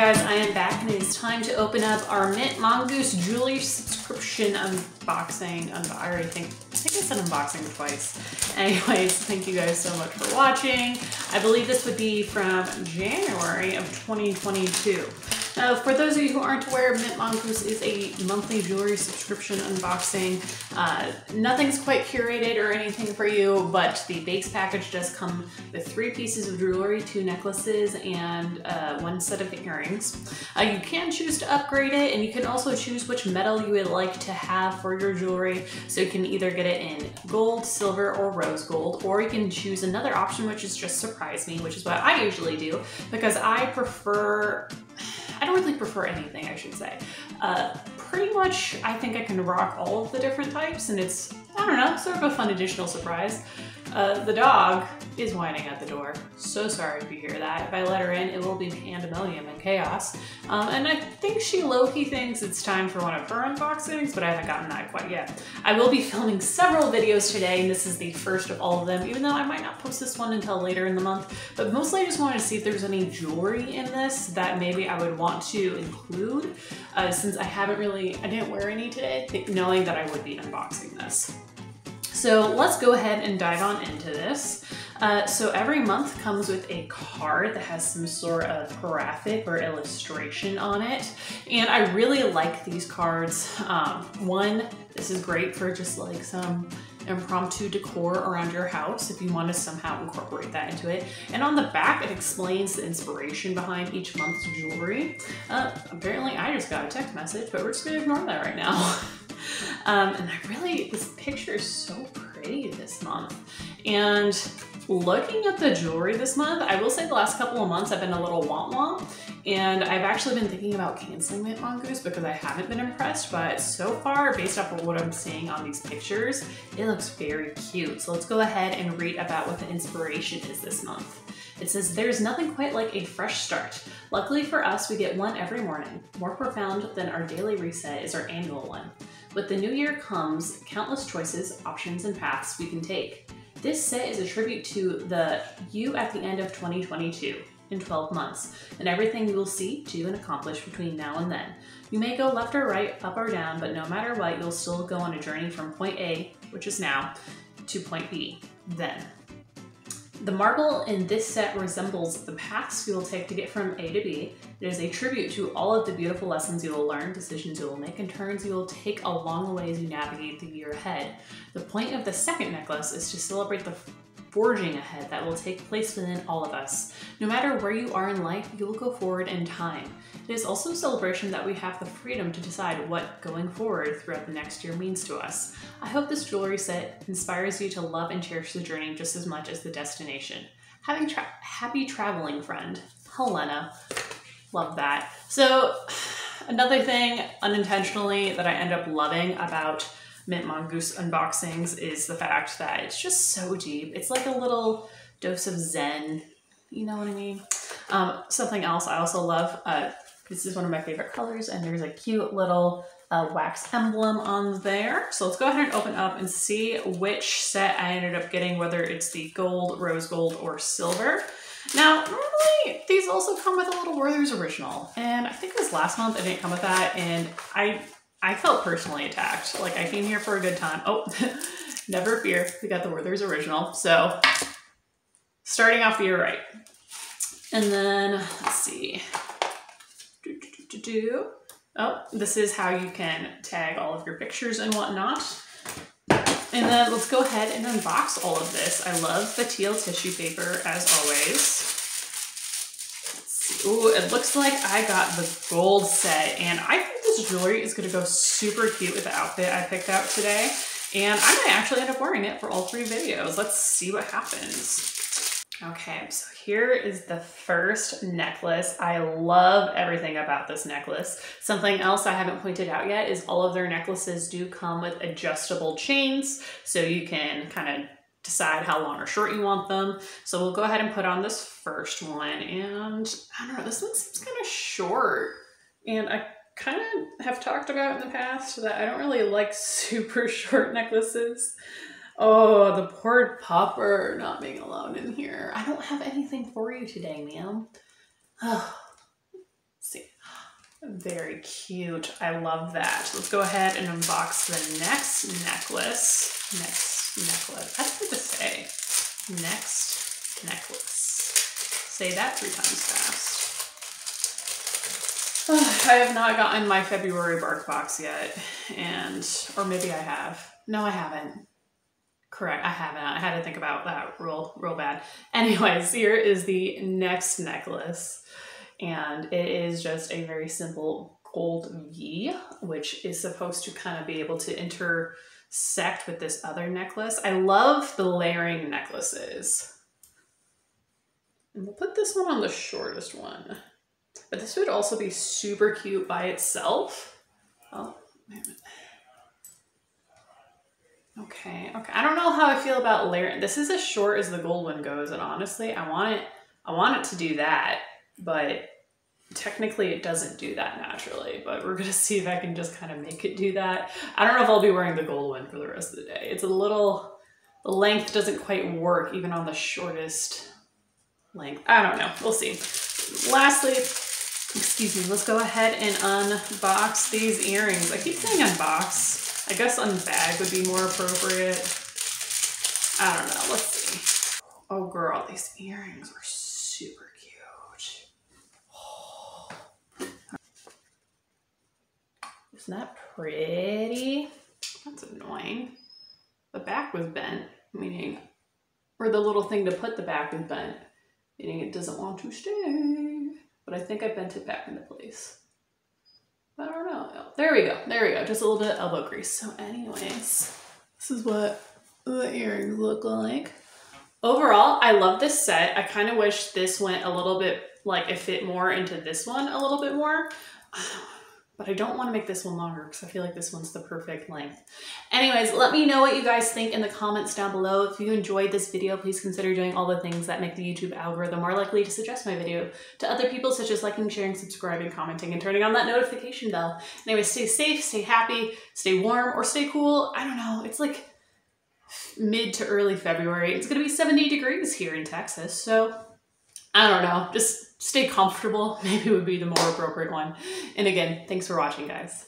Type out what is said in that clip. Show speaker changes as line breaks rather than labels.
guys, I am back and it is time to open up our Mint Mongoose Jewelry subscription unboxing. I already think, I think I said unboxing twice. Anyways, thank you guys so much for watching. I believe this would be from January of 2022. Uh, for those of you who aren't aware, Mint Mongoose is a monthly jewelry subscription unboxing. Uh, nothing's quite curated or anything for you, but the base package does come with three pieces of jewelry, two necklaces, and uh, one set of earrings. Uh, you can choose to upgrade it, and you can also choose which metal you would like to have for your jewelry. So you can either get it in gold, silver, or rose gold, or you can choose another option, which is just surprise me, which is what I usually do, because I prefer I don't really prefer anything, I should say. Uh, pretty much, I think I can rock all of the different types, and it's, I don't know, sort of a fun additional surprise. Uh, the dog is whining at the door. So sorry if you hear that. If I let her in, it will be pandemonium and chaos. Um, and I think she low-key thinks it's time for one of her unboxings, but I haven't gotten that quite yet. I will be filming several videos today, and this is the first of all of them, even though I might not post this one until later in the month. But mostly I just wanted to see if there's any jewelry in this that maybe I would want to include, uh, since I haven't really, I didn't wear any today, knowing that I would be unboxing this. So let's go ahead and dive on into this. Uh, so every month comes with a card that has some sort of graphic or illustration on it. And I really like these cards. Um, one, this is great for just like some impromptu decor around your house if you want to somehow incorporate that into it. And on the back, it explains the inspiration behind each month's jewelry. Uh, apparently, I just got a text message, but we're just gonna ignore that right now. Um, and I really, this picture is so pretty this month. And looking at the jewelry this month, I will say the last couple of months I've been a little womp womp. And I've actually been thinking about canceling my Mongoose because I haven't been impressed. But so far, based off of what I'm seeing on these pictures, it looks very cute. So let's go ahead and read about what the inspiration is this month. It says, There's nothing quite like a fresh start. Luckily for us, we get one every morning. More profound than our daily reset is our annual one. With the new year comes countless choices, options, and paths we can take. This set is a tribute to the you at the end of 2022 in 12 months, and everything you will see, do, and accomplish between now and then. You may go left or right, up or down, but no matter what, you'll still go on a journey from point A, which is now, to point B, then. The marble in this set resembles the paths you will take to get from A to B. It is a tribute to all of the beautiful lessons you will learn, decisions you will make, and turns you will take along the way as you navigate the year ahead. The point of the second necklace is to celebrate the forging ahead that will take place within all of us. No matter where you are in life, you will go forward in time. It is also a celebration that we have the freedom to decide what going forward throughout the next year means to us. I hope this jewelry set inspires you to love and cherish the journey just as much as the destination. Having tra happy traveling, friend. Helena. Love that. So, another thing unintentionally that I end up loving about Mint Mongoose unboxings is the fact that it's just so deep. It's like a little dose of zen. You know what I mean? Um, something else I also love, uh, this is one of my favorite colors, and there's a cute little uh, wax emblem on there. So let's go ahead and open up and see which set I ended up getting, whether it's the gold, rose gold, or silver. Now, normally these also come with a little Werther's original, and I think this last month it didn't come with that, and I I felt personally attacked. Like I came here for a good time. Oh, never fear. We got the Werther's original. So starting off year right. And then let's see. Do, do, do, Oh, this is how you can tag all of your pictures and whatnot. And then let's go ahead and unbox all of this. I love the teal tissue paper as always. Ooh, it looks like I got the gold set and I think jewelry is gonna go super cute with the outfit I picked out today. And I might actually end up wearing it for all three videos. Let's see what happens. Okay, so here is the first necklace. I love everything about this necklace. Something else I haven't pointed out yet is all of their necklaces do come with adjustable chains, so you can kind of decide how long or short you want them. So we'll go ahead and put on this first one. And I don't know, this one seems kind of short. And I kind of have talked about in the past that I don't really like super short necklaces. Oh, the poor popper not being alone in here. I don't have anything for you today, ma'am. Oh, see Very cute. I love that. Let's go ahead and unbox the next necklace. Next necklace. That's hard to say. Next necklace. Say that three times fast. I have not gotten my February bark box yet. And, or maybe I have. No, I haven't. Correct, I haven't. I had to think about that real, real bad. Anyways, here is the next necklace and it is just a very simple gold V, which is supposed to kind of be able to intersect with this other necklace. I love the layering necklaces. And we'll put this one on the shortest one. But this would also be super cute by itself. Oh, Okay, okay. I don't know how I feel about layering. This is as short as the gold one goes, and honestly, I want it. I want it to do that but technically it doesn't do that naturally, but we're gonna see if I can just kind of make it do that. I don't know if I'll be wearing the gold one for the rest of the day. It's a little, the length doesn't quite work even on the shortest length. I don't know, we'll see. Lastly, excuse me, let's go ahead and unbox these earrings. I keep saying unbox. I guess unbag would be more appropriate. I don't know, let's see. Oh girl, these earrings are super cute. Isn't that pretty? That's annoying. The back was bent, meaning, or the little thing to put the back is bent, meaning it doesn't want to stay. But I think I bent it back into place. I don't know. There we go. There we go. Just a little bit of elbow grease. So anyways, this is what the earrings look like. Overall, I love this set. I kind of wish this went a little bit, like it fit more into this one a little bit more but I don't want to make this one longer because I feel like this one's the perfect length. Anyways, let me know what you guys think in the comments down below. If you enjoyed this video, please consider doing all the things that make the YouTube algorithm more likely to suggest my video to other people, such as liking, sharing, subscribing, commenting, and turning on that notification bell. Anyway, stay safe, stay happy, stay warm, or stay cool. I don't know. It's like mid to early February. It's going to be 70 degrees here in Texas, so I don't know. Just stay comfortable maybe would be the more appropriate one. And again, thanks for watching, guys.